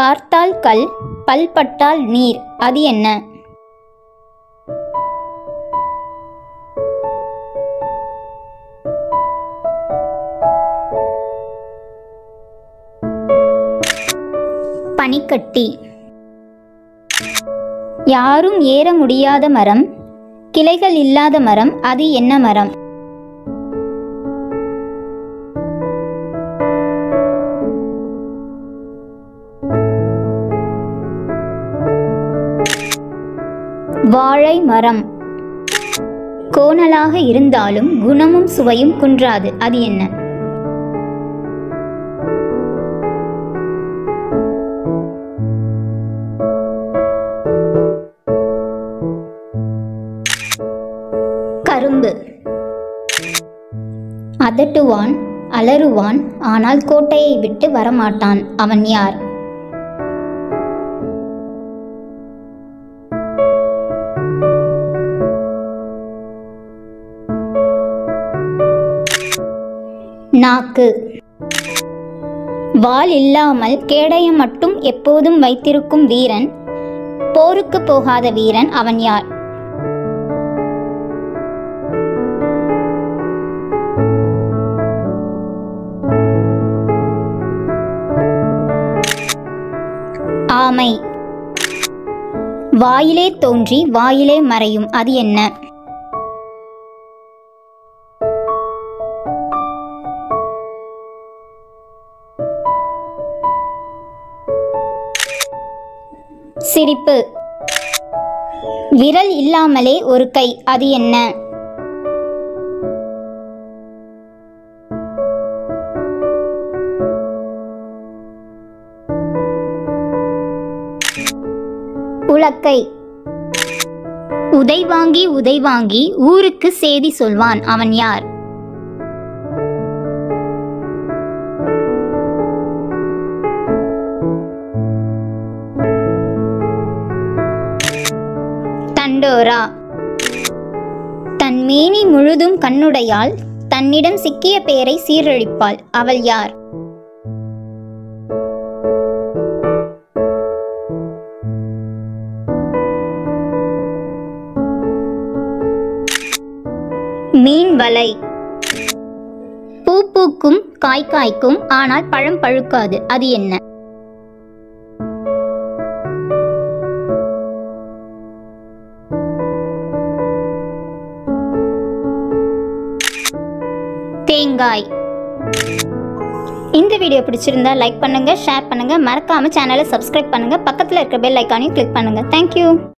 பார்த்தால் கல் பல்பட்டால் நீர். அது என்ன? பனிக்கட்டி. யாரும் ஏற முடியாத மரம் கிளைகள் இல்லாத மரம் அது என்ன மரம்? வாழை மரம் கோணலாக இருந்தாலும் குணமும் சுவையும் குன்றாது. அது என்ன? கரும்பு. அதட்டுவான் அலறுவான் ஆனால் கோட்டையை விட்டு வரமாட்டான். அவன் யார்? நாக்கு. வால் இல்லாமல் கேடயம் மட்டும் எப்போதும் வைத்திருக்கும் வீரன் போருக்கு போகாத வீரன் அவன் யார்? ஆமை. வாயிலே தோன்றி வாயிலே மறையும் அது என்ன? சிரிப்பு. விரல் இல்லாமலே ஒரு கை அது என்ன? உலக்கை. உதை வாங்கி உதை வாங்கி ஊருக்கு சேதி சொல்வான் அவன் யார்? தண்டோரா தன் மேனி முழுதும் கண்ணுடையாள் தன்னிடம் சிக்கிய பேரை சீரழிப்பாள். அவள் யார்? மீன் வலை பூ பூக்கும் காய் காய்க்கும் ஆனால் பழம் பழுக்காது. அது என்ன? தேங்காய். இந்த வீடியோ பிடிச்சிருந்தா லைக் பண்ணுங்கள் ஷேர் பண்ணுங்கள் மறக்காமல் சேனலை சப்ஸ்கிரைப் பண்ணுங்க. பக்கத்தில் இருக்க பெல் ஐக்கானையும் கிளிக் பண்ணுங்கள் தேங்க்யூ